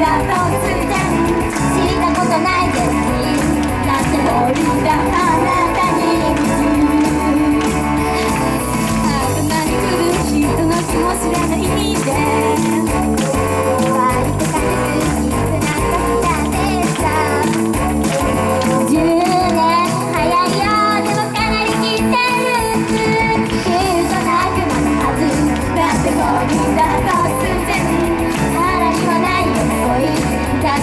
だとす知ったことないです。だってボだ。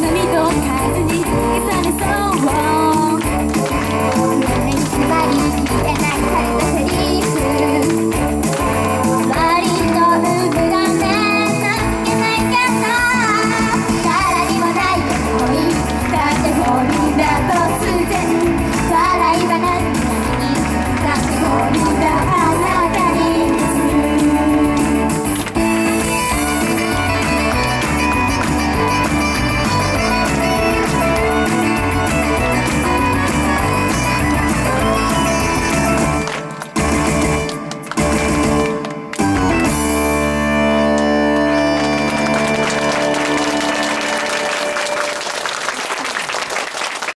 hermanito.